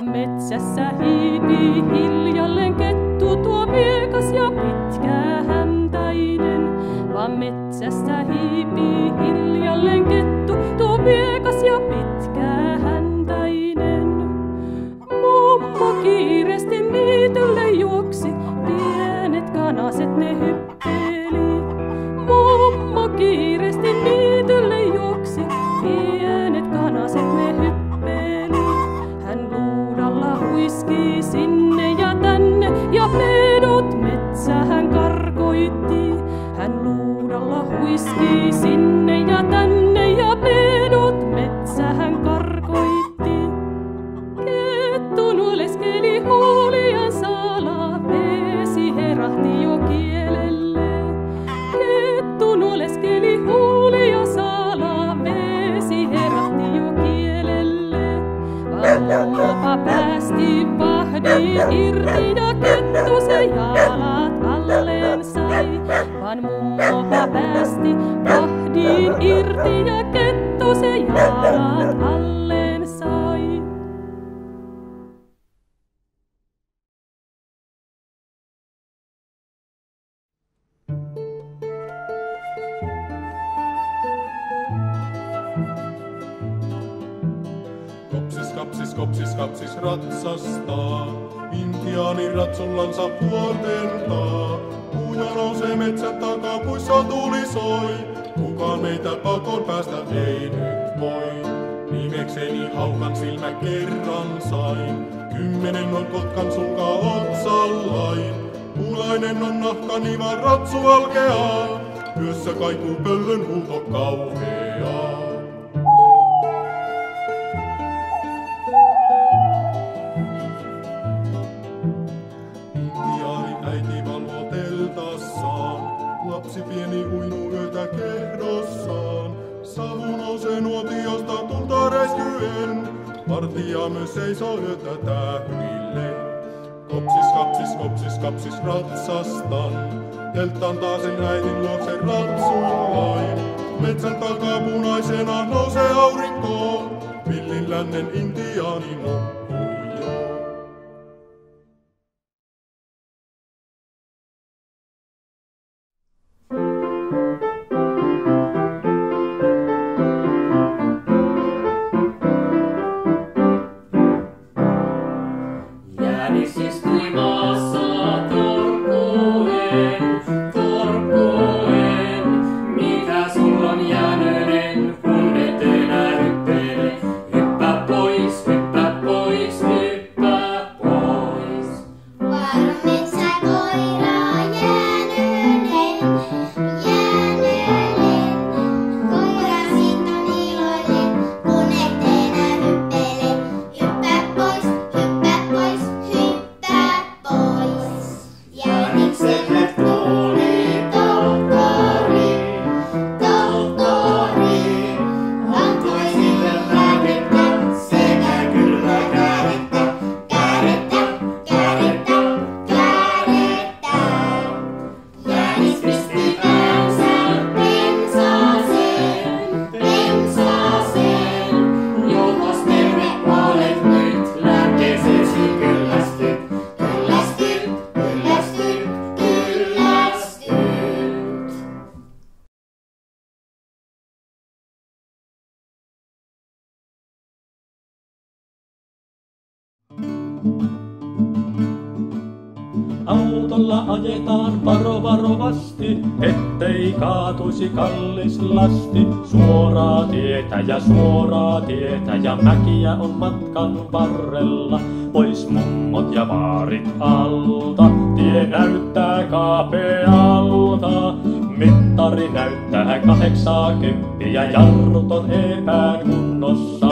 metsässä hiipii hiljalleen kettu tuo viekas ja pitkä häntäinen. Vaan metsässä hiipii hiljalleen kettu tuo viekas ja pitkä häntäinen. Mummo kiiresti niitylle juoksi, pienet kanaset ne hyppeli. Vaan mummopa päästi vahdin irti ja kettu se jalat alleen sai. Kopsis, kapsis, kopsis, kapsis ratsastaa. Intiaani ratsullansa puoltentaa. Puuja nousee metsän takapuissa tuli soi. Kukaan meitä pakon päästä ei nyt voi. Nimekseni haukan silmä kerran sain. Kymmenen on kotkan sulkaa otsallain. Puulainen on nahkani vaan ratsu valkeaa. Yössä kaikuu pöllön huuto kauheaa. Räiskyen. Vartija myös seisoo yötä tähdille. Kopsis, kapsis, kopsis, kapsis ratsastan. Telttaan taas sen äidin luokse ratsuillain. Metsän takaa punaisena nousee aurinko. Villin lännen intiaani ajetaan varo varovasti, ettei kaatuisi kallis lasti. Suoraa tietä ja suoraa tietä ja mäkiä on matkan varrella. Pois mummot ja vaarit alta, tie näyttää kapealta. Mittari näyttää kahdeksaa kymppiä, jarrut on epäkunnossaan. Autolla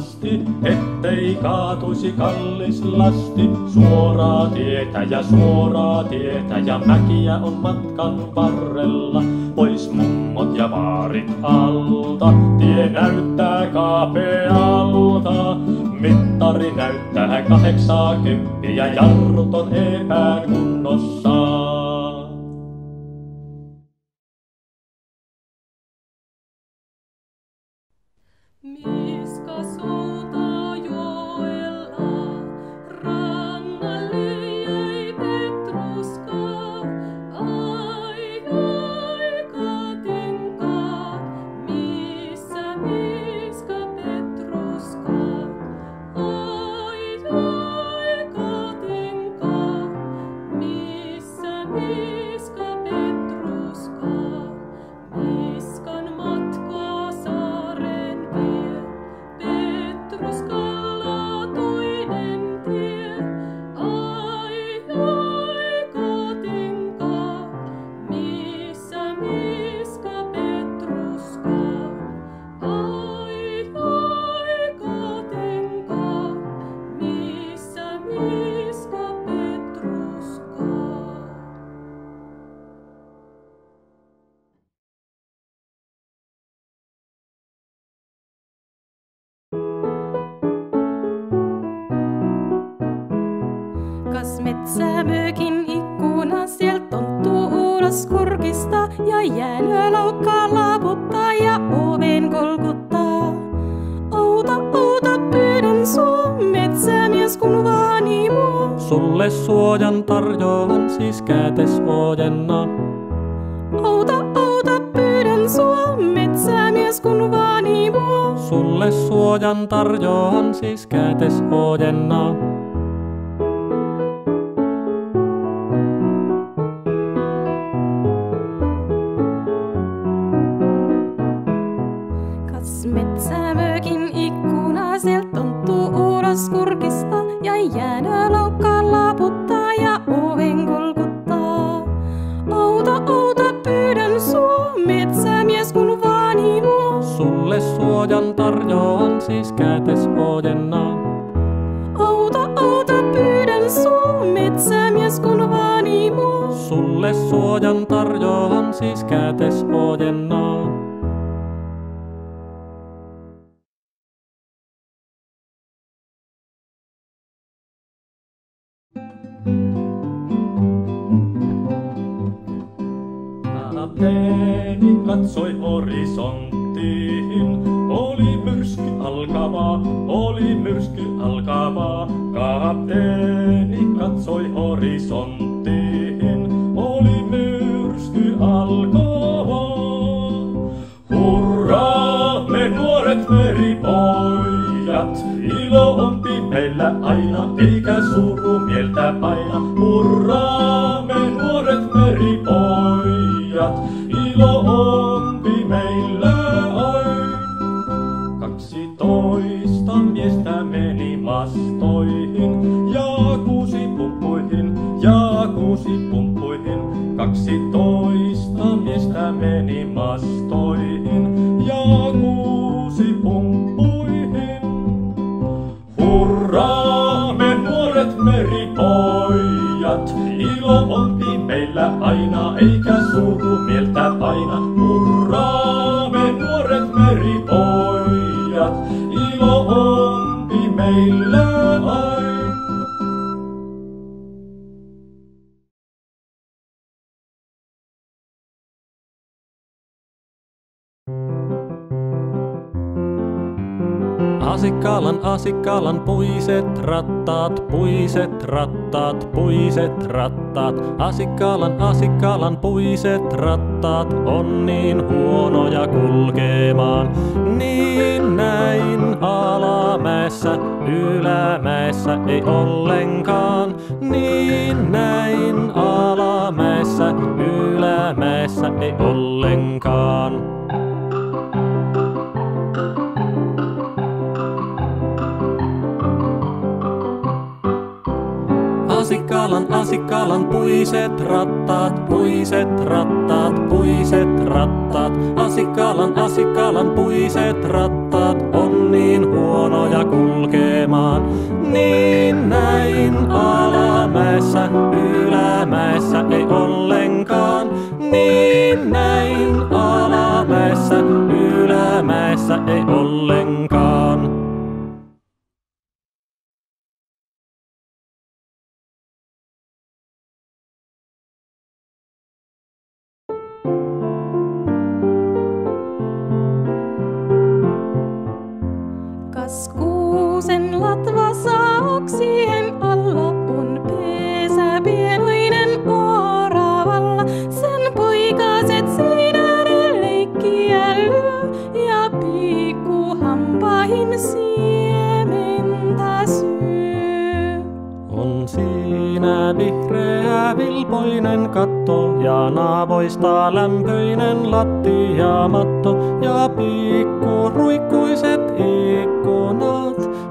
varovasti, ettei kaatuisi kallis lasti. Suoraa tietä ja suoraa tietä ja mäkiä on matkan varrella. Pois mummot ja vaarit alta, tie näyttää kapealta. mittari näyttää kahdeksaa kymppiä, jarrut on. Miska me. Ulos kurkista ja jäälyä laukkaa laaputtaa ja oven kolkuttaa. Outa, outa, pyydän sua, metsämies kun vaani mua. Sulle suojan tarjoan siis kätes ojenna. Outa, outa, pyydän sua, metsämies kun vaani mua. Sulle suojan tarjoan siis kätes ojenna. Siis kätes ojenna. Outa, outa, pyydän sua, metsämies kun vaani mua. Sulle suojan tarjoan siis kätes ojenna. Kapteeni katsoi horisonttiin. Oli myrsky alkava, oli myrsky alkava. Kapteeni katsoi horisonttiin. Oli myrsky alkava. Hurraa, me nuoret meripojat. Ilo on meillä aina, eikä suru mieltä paina. Hurraa, aina, eikä suru mieltä paina. Asikkaalan, asikkaalan puiset rattaat, puiset rattaat, puiset rattaat. Asikkaalan, asikkaalan puiset rattaat on niin huonoja kulkemaan. Niin näin alamäessä, ylämäessä ei ollenkaan. Niin näin alamäessä, ylämäessä ei ollenkaan. Asikkaalan puiset rattaat, puiset rattaat, puiset rattaat. Asikkaalan, asikkaalan puiset rattaat on niin huonoja kulkemaan. Niin näin alamäessä, ylämäessä ei ollenkaan. Niin näin alamäessä, ylämäessä ei ollenkaan. Kas kuusen latvassa oksien alla on pesä pienoinen oravalla. Sen poikaset siinä ne leikkiä lyö ja pikku hampahin siementä syö. On siinä vihreä vilpoinen katto ja naavoista lämpöinen lattiamatto ja pikku ruikkuiset ikkunat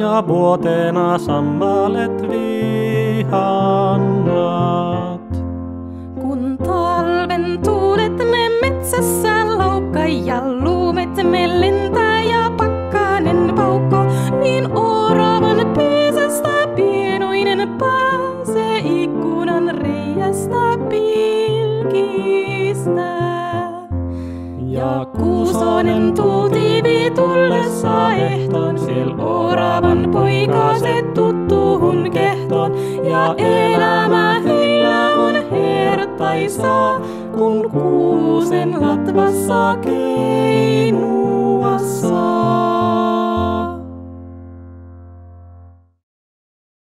ja vuotena sammalet vihannat. Kun talven tuulet ne metsässä laukka ja lumet me lentää ja pakkanen paukko, niin oravan pesästä pienoinen pääsee ikkunan reiästä pilkistää. Ja kuusonen tullessa ehtoon, sil oravan poikaset tuttuun kehtoon. Ja elämä heillä on hertaisaa, kun kuusen latvassa keinua saa.